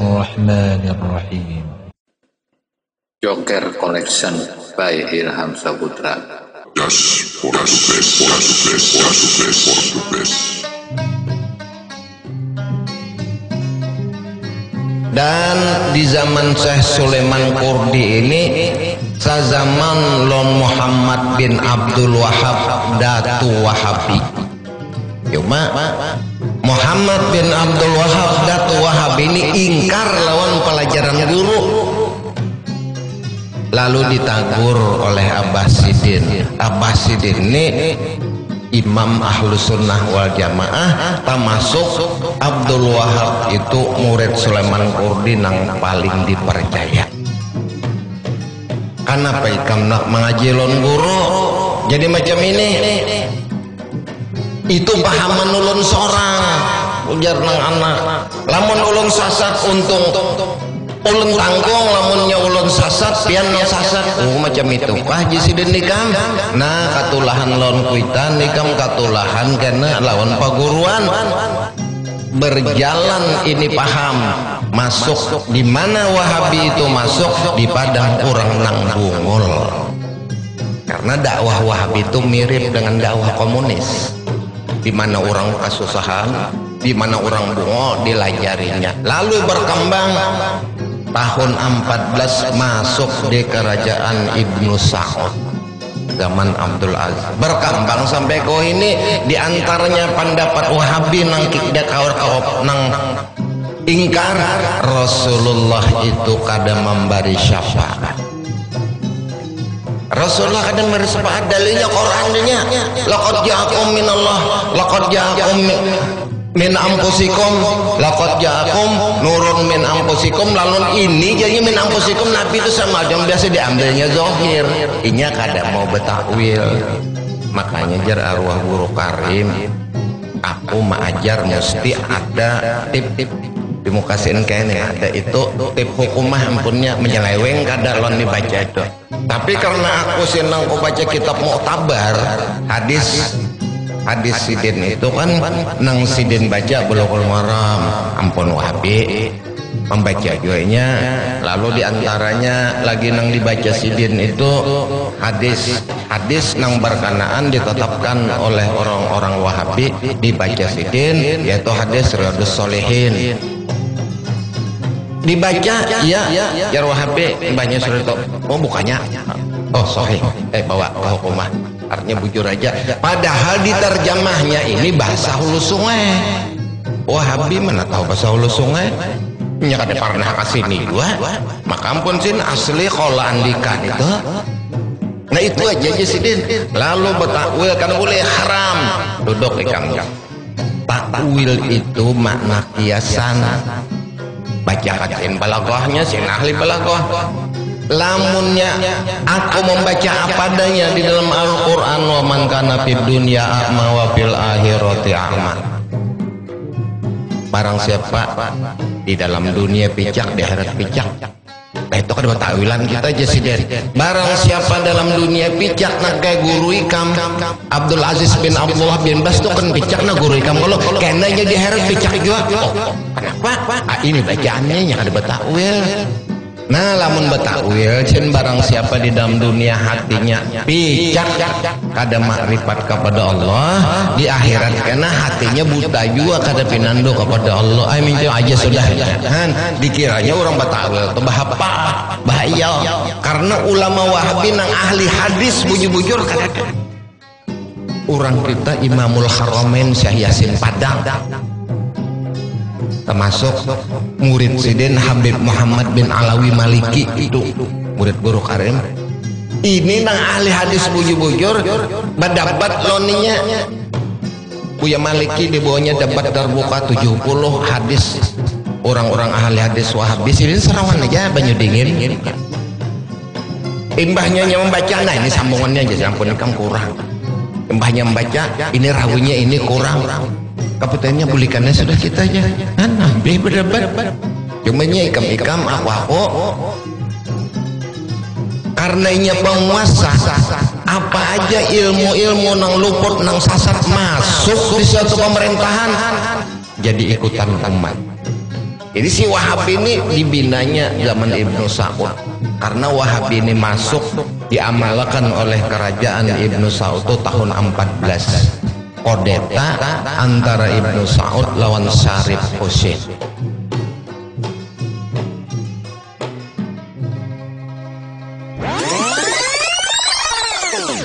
Bismillahirrahmanirrahim. Joker Collection by Irham Saputra. Das. Dan di zaman Syekh Sulaiman Kurdi ini sezaman Lon Muhammad bin Abdul Wahab Datu Wahabi. Cuma Muhammad bin Abdul Wahab Datu Wahab ini ingkar lawan pelajaran guru. Lalu ditagur oleh Abbasidin Abbasidin ini Imam Ahlu Sunnah wal Jamaah termasuk Abdul Wahab itu murid Sulaiman Kurdi yang paling dipercaya. Karena apa ikam nak mengaji lon guru? Jadi macam ini itu pahaman ulun seorang. Ujar nang anak. Lamun ulun sasat untung. Ulun tanggung lamunnya ulun sasat pian nang sasat. Oh macam itu. Wah jisi den nikam nah katulahan lon kuitan nikam katulahan karena lawan paguruan. Berjalan ini paham. Masuk di mana wahabi itu masuk? Di padang kurang nang bungul karena dakwah wahabi itu mirip dengan dakwah komunis di mana orang kesusahan di mana orang bungo dilajarinya lalu berkembang. Tahun 14 masuk di kerajaan Ibnu Sa'ud. Zaman Abdul Aziz. Berkembang sampai kau ini di antaranya pendapat Wahabi nang kikdat kaur kaop nang ingkar. Rasulullah itu kadang memberi syafaat Rasulullah kadang syafaat dalilnya Qurannya. Laqad ja'akum minallah laqad ja'akum min ampusikum laqad ja'akum nurun min ampusikum lalu ini jadi min ampusikum nabi itu sama yang biasa diambilnya zohir inya kadang mau betakwil. Makanya jar arwah guru karim aku mengajar mesti ada tip-tip. Di muka sini kayaknya ada itu tip hukumah ampunnya menyeleweng kadang lon dibaca itu tapi karena aku senang aku baca kitab Mu'tabar hadis hadis sidin itu kan nang sidin baca bulughul maram. Ampun wahabi membaca jualnya lalu di antaranya lagi nang dibaca sidin itu hadis hadis nang berkenaan ditetapkan oleh orang-orang wahabi dibaca sidin yaitu hadis riyadus solehin dibaca ya ya. Wahabi banyak surat oh bukannya oh sahih eh bawa ke hukumah. Artinya bujur aja. Padahal diterjemahnya ini bahasa hulu sungai. Wahabi mana tahu bahasa hulu sungai? Nya kada pernah kasih nih gua maka ampun sin. Asli kalau andikan itu nah itu aja sidin lalu betakwil kan boleh haram. Duduk ikam takwil itu makna kiasan baca katain balagohnya sin ahli balagoh lamunnya aku membaca apa adanya di dalam Al-Quran wa man kana fid dunya a'ma wa fil akhirati a'ma. Barang siapa di dalam dunia picak di akhirat picak itu kan takwilan kita aja sih Den barang siapa dalam dunia picak nak kayak guru ikam Abdul Aziz bin Abdullah bin Bas itu kan picak nak guru ikam. Kalau kena jadi akhirat picak juga. Oh, kenapa? Ah, ini bacaannya yang ada betakwil Nah, lamun betakwil cen barang siapa di dalam dunia hatinya picak kada makrifat kepada Allah di akhirat karena hatinya buta juga kada pinando kepada Allah. Ay minta aja sudah kan dikiranya orang betakwil itu bahapa bahaya. Karena ulama Wahabi nang ahli hadis bujur-bujur kada orang kita Imamul Haramain Syekh Yasin Padang termasuk murid Sidin Habib Muhammad bin Alawi Maliki itu murid guru Karim. Ini nang ahli hadis bujur-bujur berdebat loninya. Buya Maliki di bawahnya debat terbuka 70 hadis. Orang-orang ahli hadis wahabis ini serawan aja banyu dingin. Imbahnya yang membaca nah ini sambungannya aja ampun kamu kurang. Imbahnya membaca ini rawinya ini kurang kaptennya bulikannya sudah kita aja. Kan nabi berdebat. Cumanya ikam-ikam aku-aku karenanya penguasa apa aja ilmu-ilmu nang luput nang sasat masuk di suatu pemerintahan jadi ikutan umat. Jadi si Wahabi ini dibinanya zaman Ibnu Saud. Karena Wahabi ini masuk diamalkan oleh kerajaan Ibnu Saud tahun 14 kodeta antara Ibnu Saud lawan Syarif Hussein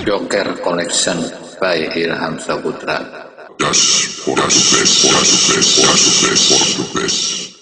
Joker Collection by Ilham Saputra best, for the best, for the best, for the best.